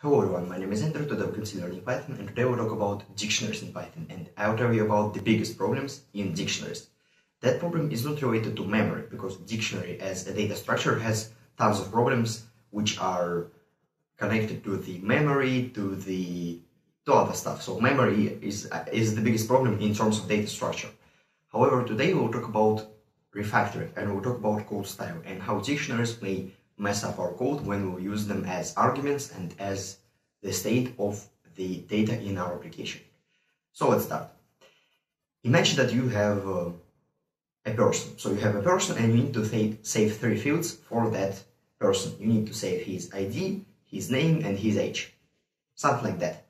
Hello everyone, my name is Andrew, today we continue learning Python and today we'll talk about dictionaries in Python and I'll tell you about the biggest problems in dictionaries. That problem is not related to memory because dictionary as a data structure has tons of problems which are connected to the memory, to the to other stuff. So memory is, is the biggest problem in terms of data structure. However, today we'll talk about refactoring and we'll talk about code style and how dictionaries may mess up our code when we use them as arguments and as the state of the data in our application. So let's start. Imagine that you have uh, a person. So you have a person and you need to save, save three fields for that person. You need to save his ID, his name, and his age. Something like that.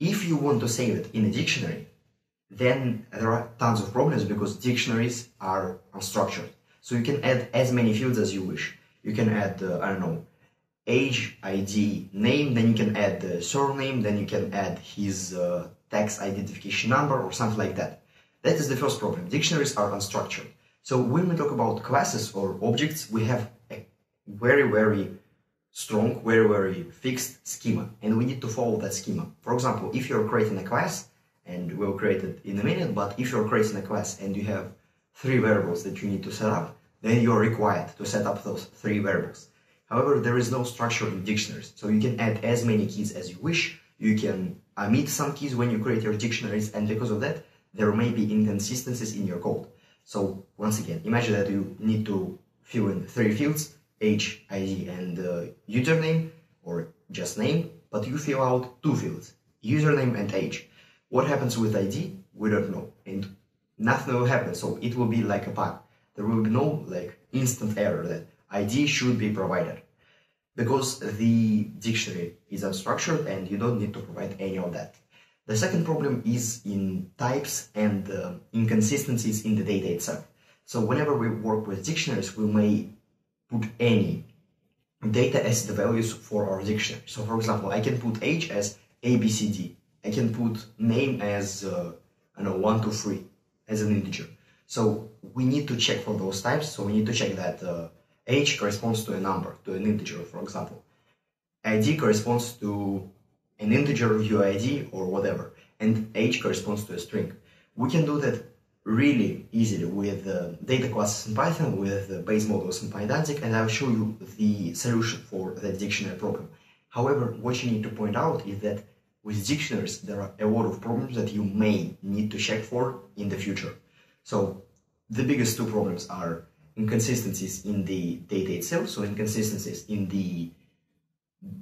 If you want to save it in a dictionary, then there are tons of problems because dictionaries are unstructured. So you can add as many fields as you wish you can add, uh, I don't know, age, ID, name, then you can add the surname, then you can add his uh, tax identification number or something like that. That is the first problem. Dictionaries are unstructured. So when we talk about classes or objects, we have a very, very strong, very, very fixed schema, and we need to follow that schema. For example, if you're creating a class, and we'll create it in a minute, but if you're creating a class and you have three variables that you need to set up, then you are required to set up those three variables. However, there is no structure in dictionaries, so you can add as many keys as you wish, you can omit some keys when you create your dictionaries, and because of that, there may be inconsistencies in your code. So once again, imagine that you need to fill in three fields, age, ID, and uh, username, or just name, but you fill out two fields, username and age. What happens with ID? We don't know, and nothing will happen, so it will be like a bug there will be no like instant error that ID should be provided because the dictionary is unstructured and you don't need to provide any of that. The second problem is in types and uh, inconsistencies in the data itself. So whenever we work with dictionaries, we may put any data as the values for our dictionary. So for example, I can put age as ABCD. I can put name as, uh, I know, 1, 2, 3 as an integer. So we need to check for those types. So we need to check that uh, age corresponds to a number, to an integer, for example. ID corresponds to an integer UID or whatever, and age corresponds to a string. We can do that really easily with uh, data classes in Python, with uh, base models in Pydantic, and I'll show you the solution for the dictionary problem. However, what you need to point out is that with dictionaries, there are a lot of problems that you may need to check for in the future. So the biggest two problems are inconsistencies in the data itself, so inconsistencies in the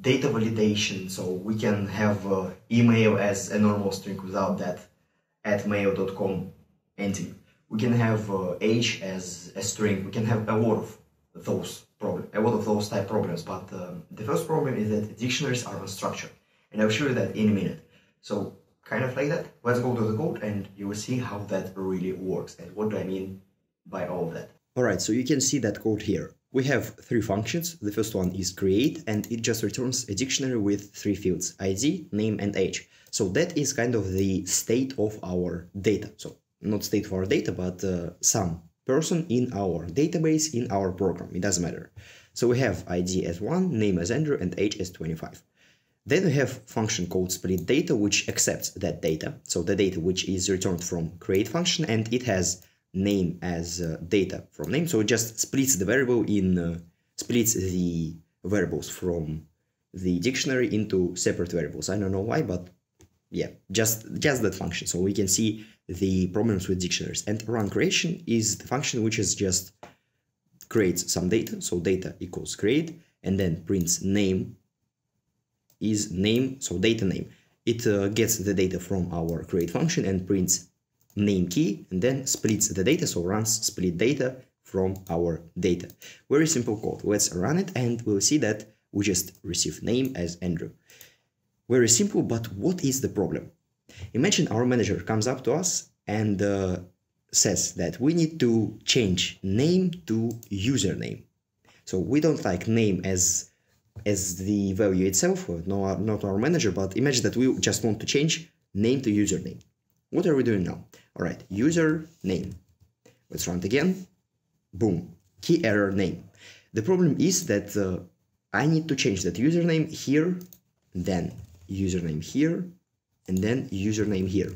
data validation, so we can have uh, email as a normal string without that at mail.com ending. We can have uh, age as a string, we can have a lot of those problems, a lot of those type problems, but um, the first problem is that dictionaries are unstructured, and I'll show you that in a minute. So kind of like that. Let's go to the code and you will see how that really works and what do I mean by all that. Alright, so you can see that code here. We have three functions. The first one is create and it just returns a dictionary with three fields, ID, name and age. So that is kind of the state of our data. So not state of our data, but uh, some person in our database in our program. It doesn't matter. So we have ID as 1, name as Andrew and age as 25. Then we have function called split data, which accepts that data. So the data which is returned from create function, and it has name as uh, data from name. So it just splits the variable in, uh, splits the variables from the dictionary into separate variables. I don't know why, but yeah, just, just that function. So we can see the problems with dictionaries. And run creation is the function which is just creates some data. So data equals create, and then prints name is name, so data name. It uh, gets the data from our create function and prints name key and then splits the data, so runs split data from our data. Very simple code. Let's run it and we'll see that we just receive name as Andrew. Very simple, but what is the problem? Imagine our manager comes up to us and uh, says that we need to change name to username. So we don't like name as as the value itself, no, not our manager, but imagine that we just want to change name to username. What are we doing now? All right, user name. Let's run it again. Boom, key error name. The problem is that uh, I need to change that username here then username here, and then username here.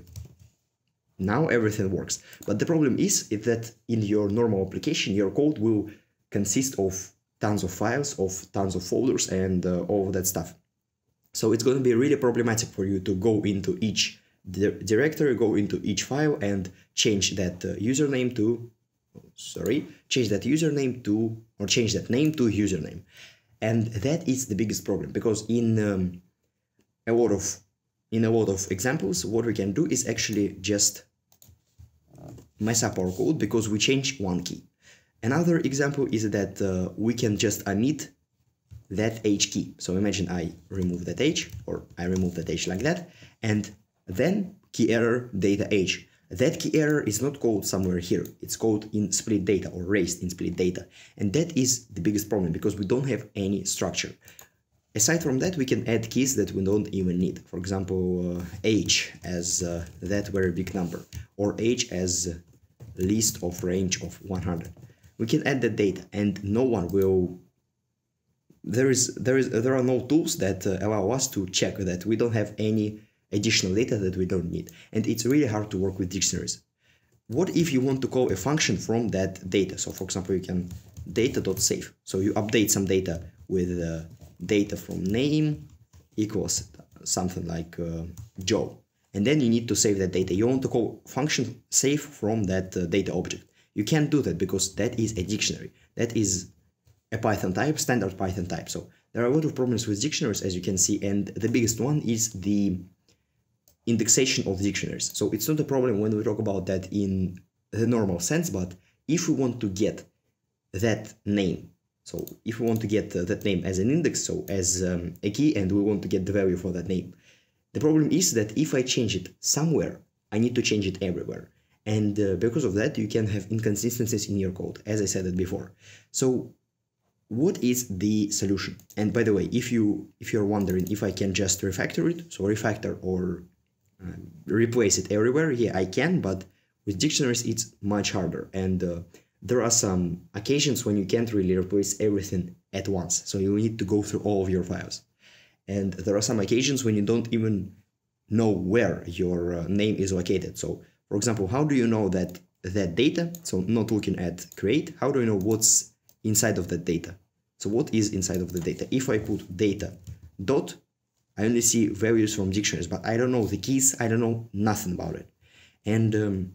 Now everything works. But the problem is, is that in your normal application, your code will consist of tons of files, of tons of folders, and uh, all of that stuff. So it's going to be really problematic for you to go into each di directory, go into each file, and change that uh, username to, sorry, change that username to, or change that name to username. And that is the biggest problem because in um, a lot of in a lot of examples, what we can do is actually just mess up our code because we change one key. Another example is that uh, we can just omit that h key. So imagine I remove that h or I remove that h like that and then key error data h. That key error is not called somewhere here. It's called in split data or raised in split data. And that is the biggest problem because we don't have any structure. Aside from that, we can add keys that we don't even need. For example, uh, age as uh, that very big number or H as list of range of 100. We can add the data and no one will there is there is there are no tools that uh, allow us to check that we don't have any additional data that we don't need. And it's really hard to work with dictionaries. What if you want to call a function from that data? So for example you can data.save so you update some data with uh, data from name equals something like uh, joe. And then you need to save that data. You want to call function save from that uh, data object you can't do that because that is a dictionary. That is a python type standard python type. So there are a lot of problems with dictionaries as you can see and the biggest one is the indexation of dictionaries. So it's not a problem when we talk about that in the normal sense but if we want to get that name so if we want to get uh, that name as an index, so as um, a key, and we want to get the value for that name, the problem is that if I change it somewhere, I need to change it everywhere. And uh, because of that, you can have inconsistencies in your code, as I said it before. So what is the solution? And by the way, if you if you're wondering if I can just refactor it, so refactor or uh, replace it everywhere, yeah, I can, but with dictionaries, it's much harder. And uh, there are some occasions when you can't really replace everything at once. So you need to go through all of your files. And there are some occasions when you don't even know where your uh, name is located. So for example, how do you know that that data, so not looking at create, how do you know what's inside of that data? So what is inside of the data? If I put data dot, I only see values from dictionaries, but I don't know the keys, I don't know nothing about it. And um,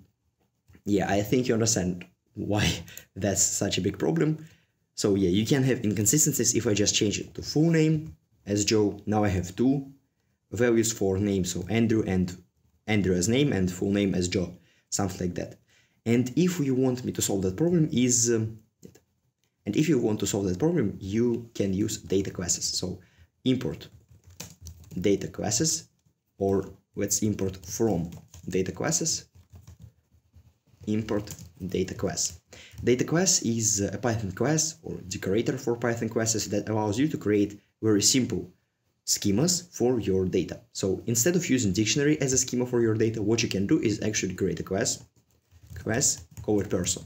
yeah, I think you understand why that's such a big problem. So yeah, you can have inconsistencies if I just change it to full name as Joe. Now I have two values for name, so Andrew and Andrew as name and full name as Joe, something like that. And if you want me to solve that problem is, um, and if you want to solve that problem, you can use data classes. So import data classes, or let's import from data classes import data class. Data class is a Python class or decorator for Python classes that allows you to create very simple schemas for your data. So instead of using dictionary as a schema for your data, what you can do is actually create a class, class, called person.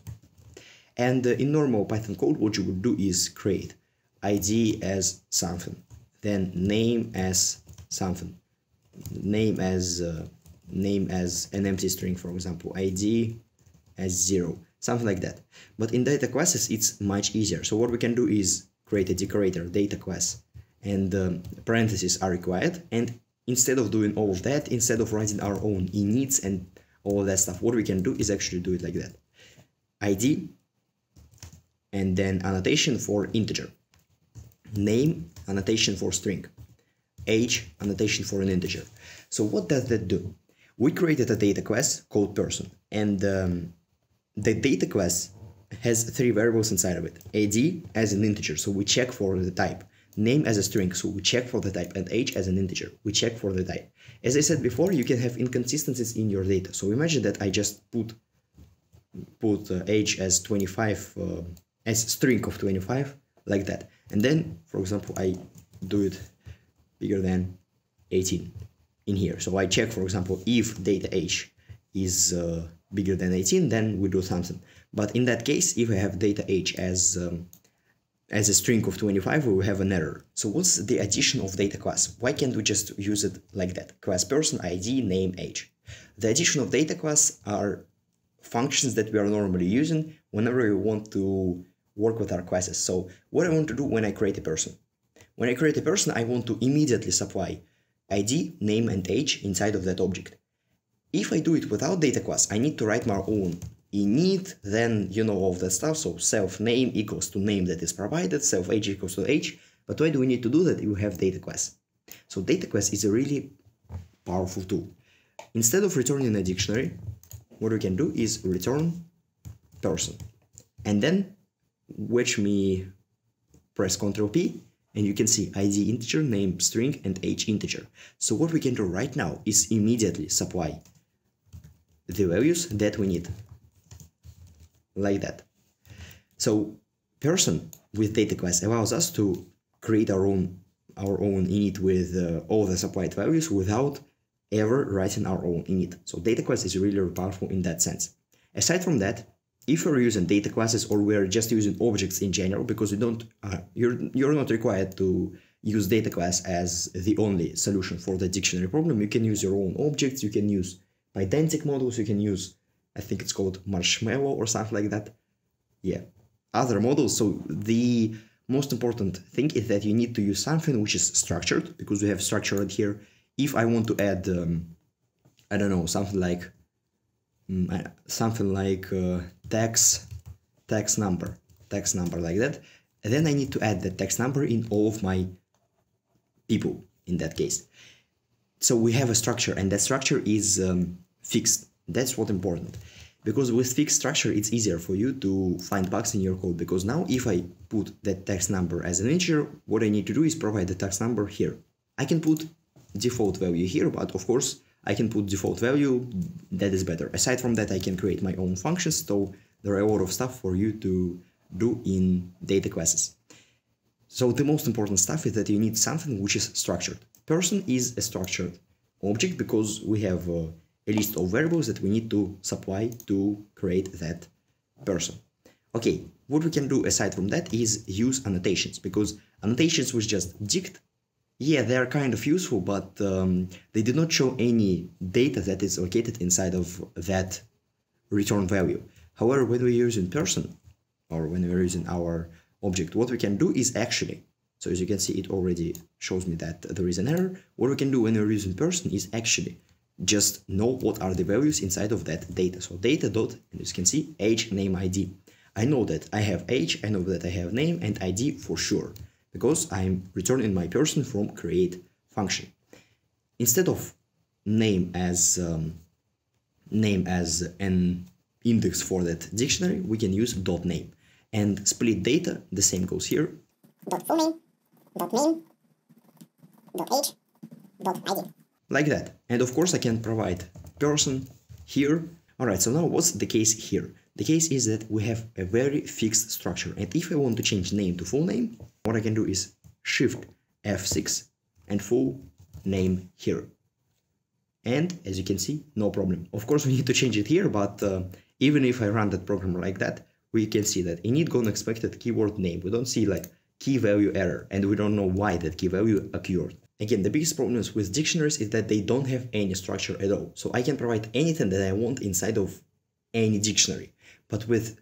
And uh, in normal Python code, what you would do is create ID as something, then name as something, name as uh, name as an empty string, for example, ID as zero, something like that. But in data classes, it's much easier. So what we can do is create a decorator data class and um, parentheses are required. And instead of doing all of that, instead of writing our own inits and all that stuff, what we can do is actually do it like that. ID and then annotation for integer. Name, annotation for string. Age, annotation for an integer. So what does that do? We created a data class called person and um, the data class has three variables inside of it. AD as an integer, so we check for the type. Name as a string, so we check for the type. And age as an integer, we check for the type. As I said before, you can have inconsistencies in your data. So imagine that I just put put uh, age as 25, uh, as string of 25, like that. And then, for example, I do it bigger than 18 in here. So I check, for example, if data age is uh, bigger than 18, then we do something. But in that case, if I have data age as um, as a string of 25, we will have an error. So what's the addition of data class? Why can't we just use it like that? Class person, ID, name, age. The addition of data class are functions that we are normally using whenever we want to work with our classes. So what I want to do when I create a person. When I create a person, I want to immediately supply ID, name, and age inside of that object. If I do it without data class, I need to write my own init, then you know all that stuff. So self name equals to name that is provided, self age equals to age. But why do we need to do that? You have data class. So data class is a really powerful tool. Instead of returning a dictionary, what we can do is return person. And then watch me press Ctrl P and you can see ID integer, name string, and age integer. So what we can do right now is immediately supply the values that we need like that. So person with data class allows us to create our own our own init with uh, all the supplied values without ever writing our own init. So data class is really powerful in that sense. Aside from that, if we're using data classes or we're just using objects in general, because you don't, uh, you're you're not required to use data class as the only solution for the dictionary problem. You can use your own objects. You can use Pydantic models. You can use I think it's called Marshmallow or something like that. Yeah, other models. So the most important thing is that you need to use something which is structured because we have structure right here. If I want to add, um, I don't know, something like um, something like uh, tax tax number, tax number like that, and then I need to add the tax number in all of my people in that case. So we have a structure, and that structure is um, fixed that's what important. Because with fixed structure, it's easier for you to find bugs in your code. Because now if I put that tax number as an integer, what I need to do is provide the tax number here. I can put default value here, but of course I can put default value, that is better. Aside from that, I can create my own functions, so there are a lot of stuff for you to do in data classes. So the most important stuff is that you need something which is structured. Person is a structured object because we have uh, a list of variables that we need to supply to create that person. Okay, what we can do aside from that is use annotations because annotations was just dict. Yeah, they are kind of useful, but um, they do not show any data that is located inside of that return value. However, when we're using person or when we're using our object, what we can do is actually, so as you can see, it already shows me that there is an error. What we can do when we're using person is actually just know what are the values inside of that data. So data dot, and as you can see, age, name, ID. I know that I have age, I know that I have name and ID for sure, because I'm returning my person from create function. Instead of name as um, name as an index for that dictionary, we can use dot name. And split data, the same goes here. Dot full name, dot name, dot age, dot ID like that. And of course I can provide person here. Alright, so now what's the case here? The case is that we have a very fixed structure and if I want to change name to full name, what I can do is shift F6 and full name here. And as you can see, no problem. Of course, we need to change it here, but uh, even if I run that program like that, we can see that init gone expected keyword name. We don't see like key value error and we don't know why that key value occurred. Again, the biggest problems with dictionaries is that they don't have any structure at all. So I can provide anything that I want inside of any dictionary. But with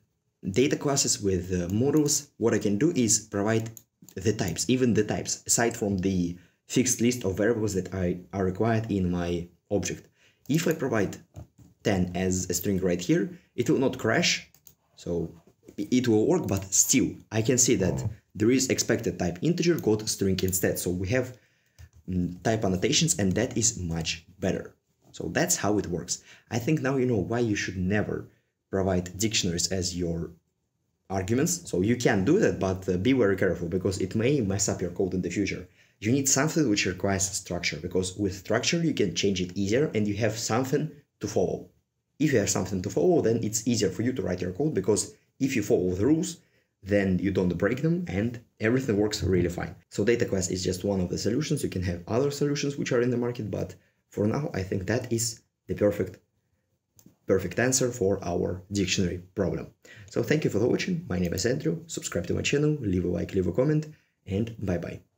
data classes, with uh, models, what I can do is provide the types, even the types, aside from the fixed list of variables that I are required in my object. If I provide 10 as a string right here, it will not crash. So it will work, but still I can see that there is expected type integer got string instead. So we have type annotations and that is much better. So that's how it works. I think now you know why you should never provide dictionaries as your arguments. So you can do that, but uh, be very careful because it may mess up your code in the future. You need something which requires structure because with structure you can change it easier and you have something to follow. If you have something to follow, then it's easier for you to write your code because if you follow the rules, then you don't break them and everything works really fine. So data is just one of the solutions. You can have other solutions which are in the market, but for now, I think that is the perfect perfect answer for our dictionary problem. So thank you for watching. My name is Andrew. Subscribe to my channel, leave a like, leave a comment, and bye bye.